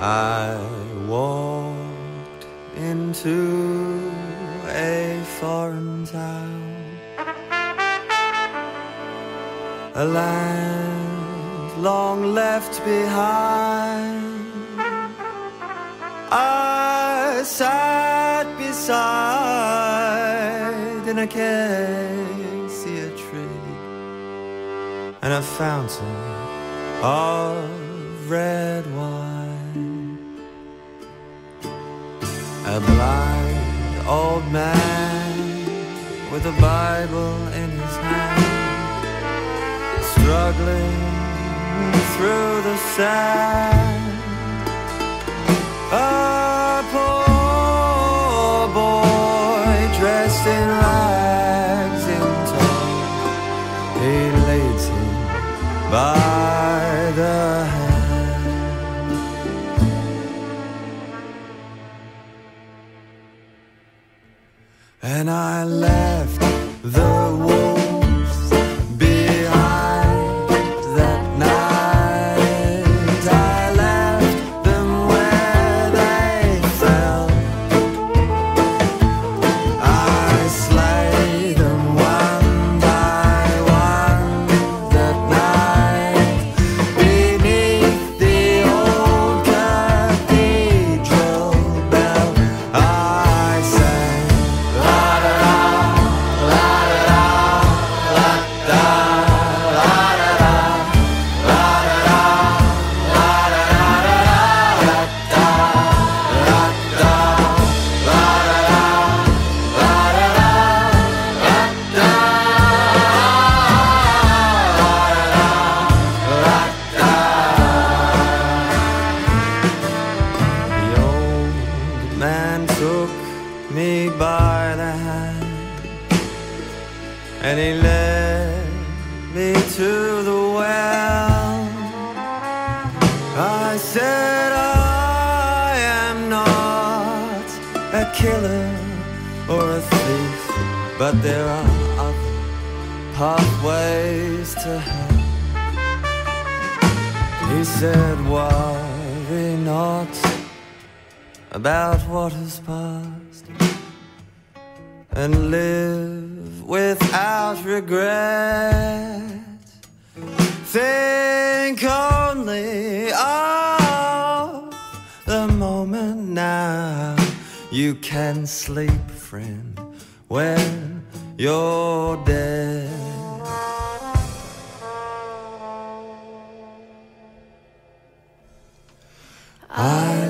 I walked into a foreign town, a land long left behind. I sat beside an acacia tree and a fountain of red wine. A blind old man with a Bible in his hand, struggling through the sand. And I left the and he led me to the well. I said, I am not a killer or a thief, but there are other pathways to hell. He said, worry not about what has passed and live without regret. Think only of the moment now. You can sleep, friend, when you're dead. I